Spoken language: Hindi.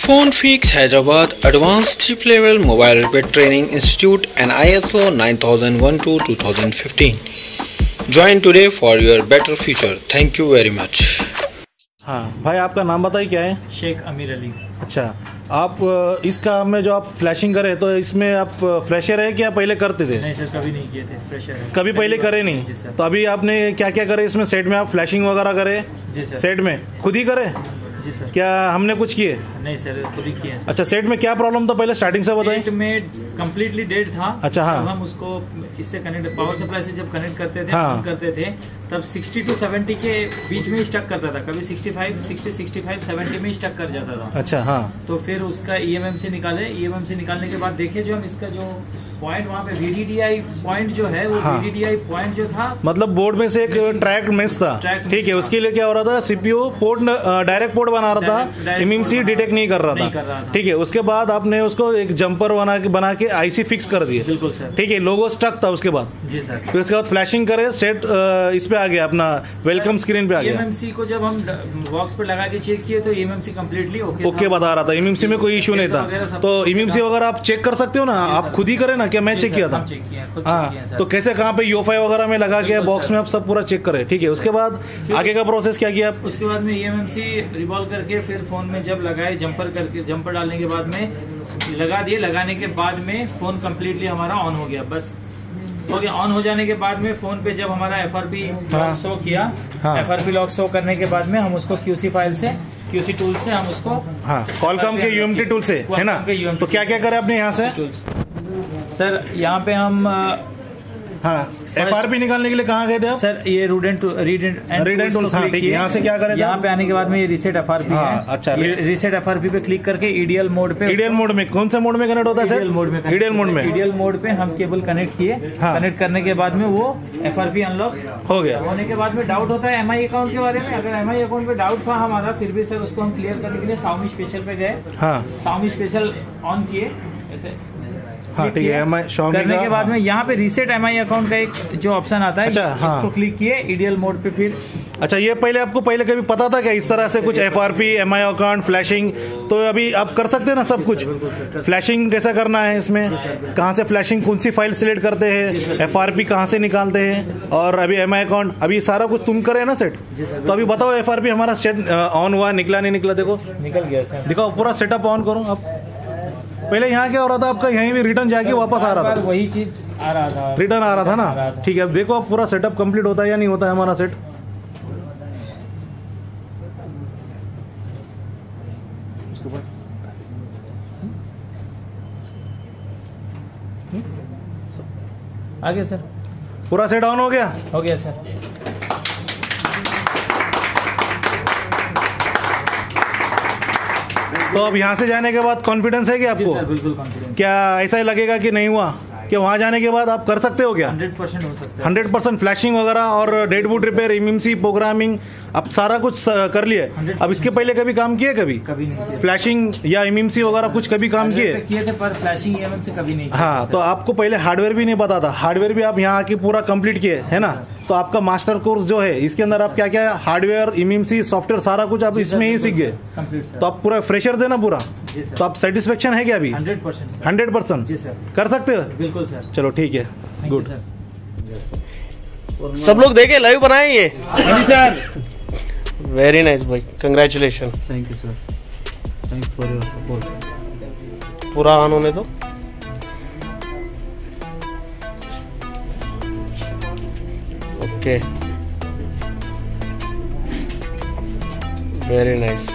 Phone Freaks Hyderabad Advanced Chip Level Mobile Repair Training Institute and ISO 9001 to 2015. Join today for your better future. Thank you very much. हाँ भाई आपका नाम बताइए क्या है? शेख अमीर अली। अच्छा आप इस काम में जो आप फ्लैशिंग करे तो इसमें आप फ्रेशर है क्या? पहले करते थे? नहीं सर कभी नहीं किए थे फ्रेशर है। कभी पहले करे जी नहीं सर। तो अभी आपने क्या क्या करे इसमें? सेट में आप फ्लैशिंग वगैरह करे? जी सर। सेट में? खुद ही करे? जी सर। क्या हमने कुछ किए? नहीं सर खुद ही किए हैं अच्छा सेट में क्या प्रॉब्लम था? पहले स्टार्टिंग से बताएँ। सेट में कम्प्लीटली डेड था। अच्छा, हाँ। हम उसको इससे कनेक्ट पावर सप्लाई से जब कनेक्ट करते थे हाँ। करते थे तब 60 टू 70 के बीच में स्टक करता था। कभी 65 60 65 70 में स्टक कर जाता था। अच्छा हाँ। तो फिर उसका ईएमएम से निकाले। ईएमएम से निकालने के बाद देखे जो हम इसका जो पॉइंट वहाँ पे वीडीडीआई पॉइंट जो है वो हाँ। वीडीडीआई पॉइंट जो था मतलब बोर्ड में से एक ट्रैक मिस था। ठीक है उसके लिए क्या हो रहा था? सीपीयू पोर्ट डायरेक्ट पोर्ट बना रहा था। एमएमसी डिटेक्ट नहीं कर रहा था। था। ठीक है उसके बाद आपने उसको एक जंपर बना के बना के आईसी फिक्स कर दिए। बिल्कुल सर ठीक है लोगो स्टक था उसके बाद। जी सर फिर उसके बाद फ्लैशिंग करे सेट इस पे आ गया अपना वेलकम स्क्रीन पे आ गया। ईएमएमसी को जब हम बॉक्स पर लगा के चेक किए तो ईएमएमसी कम्प्लीटली ओके ओके बता रहा था एमएमसी में कोई इशू नहीं था। तो एमएमसी वगैरह आप चेक कर सकते हो ना आप खुद ही करे ना क्या मैं चेक किया था? हाँ तो कैसे कहाँ पे यूफाई वगैरह में लगा के बॉक्स में आप सब पूरा चेक करे ठीक है? उसके बाद आगे का प्रोसेस क्या किया आप? उसके बाद में ईएमएमसी रिवॉल्व करके फिर फ़ोन में जब लगाए जंपर करके जंपर डालने के बाद में लगा दिए। लगाने के बाद में फ़ोन कम्प्लीटली हमारा ऑन हो गया बस। हो गया ऑन हो जाने के बाद में फ़ोन पे जब हमारा एफ़ आर पी हाँ। लॉक शो किया हाँ। F R P lock show करने के बाद में हम उसको क्यूसी फ़ाइल से क्यूसी टूल से हम उसको हाँ कॉलकॉम के यूएमटी टूल से है ना तो क्या क्या करे आपने यहाँ से सर यहाँ पे हम हाँ एफ़ निकालने के लिए कहाँ गए थे आप? सर ये रूडेंट रीडेंट हाँ, ठीक यहाँ से क्या करें यहाँ पे आने के बाद में ये रिसेट एफ़ आर पी हाँ, है। अच्छा, रिसेट एफ़ आर पी पे क्लिक करके ईडीएल मोड पे ईडीएल मोड में कौन से मोड में कनेक्ट होता है ईडीएल मोड में ईडीएल मोड में। ईडीएल मोड पे हम केबल कनेक्ट किए। हाँ। कनेक्ट करने के बाद में वो एफ़ आर पी अनलॉक हो गया। होने के बाद में डाउट होता है एमआई अकाउंट के बारे में। अगर एमआई अकाउंट पे डाउट था हमारा फिर भी सर उसको हम क्लियर करने के लिए साउमी स्पेशल पे गए। हाँ। साउमी स्पेशल ऑन किए। ऐसे। हाँ ठीक है करने के बाद में यहाँ पे रीसेट एम अकाउंट का एक जो ऑप्शन आता है अच्छा, हाँ। इसको क्लिक किए ईडीएल मोड पे फिर। अच्छा ये पहले आपको पहले कभी पता था क्या इस तरह से कुछ F R P M I account flashing तो अभी आप कर सकते हैं ना सब कुछ? फ्लैशिंग कैसा करना है इसमें? कहाँ से फ्लैशिंग कौन सी फ़ाइल सिलेक्ट करते हैं? एफ़ आर पी कहाँ से निकालते हैं? और अभी एम आई अकाउंट अभी सारा कुछ तुम करे ना सेट तो अभी बताओ एफ़ आर पी हमारा सेट ऑन हुआ निकला नहीं निकला? देखो। निकल गया दिखाओ पूरा सेटअप ऑन करूँ आप। पहले यहाँ क्या हो रहा था? आपका यहीं भी रिटर्न जाके वापस आ रहा था। वही चीज़ आ रहा था। रिटर्न आ रहा था ना? ठीक है अब देखो अब पूरा सेटअप कंप्लीट होता है या नहीं होता है हमारा सेट आगे सर। पूरा सेट ऑन हो गया? हो गया सर। तो अब यहाँ से जाने के बाद कॉन्फिडेंस है कि आपको? सर बिल्कुल कॉन्फिडेंस क्या ऐसा ही लगेगा कि नहीं हुआ? कि वहाँ जाने के बाद आप कर सकते हो क्या? हंड्रेड परसेंट हो सकता है। हंड्रेड परसेंट फ्लैशिंग वगैरह और dead wood repair EMMC programming अब सारा कुछ कर लिए। 100% अब इसके पहले कभी काम किए कभी? कभी नहीं फ्लैशिंग या एमएमसी वगैरह कुछ कभी काम किए? किए थे पर फ्लैशिंग कभी नहीं हाँ तो आपको पहले हार्डवेयर भी नहीं पता था। हार्डवेयर भी आप यहाँ आके पूरा कंप्लीट किए है ना? तो आपका मास्टर कोर्स जो है इसके अंदर आप क्या क्या हार्डवेयर एमएमसी सॉफ्टवेयर सारा कुछ आप इसमें ही सीख गए। तो आप पूरा फ्रेशर देना पूरा? जी सर। तो आप सेटिस्फेक्शन है क्या अभी? Hundred percent hundred percent? जी सर। कर सकते हो? बिल्कुल सर। चलो ठीक है। गुड सर सब लोग देखे लाइव बनाए ये। सर वेरी नाइस भाई। Congratulation thank you sir thanks for your support पूरा ऑन होने दो। Okay very nice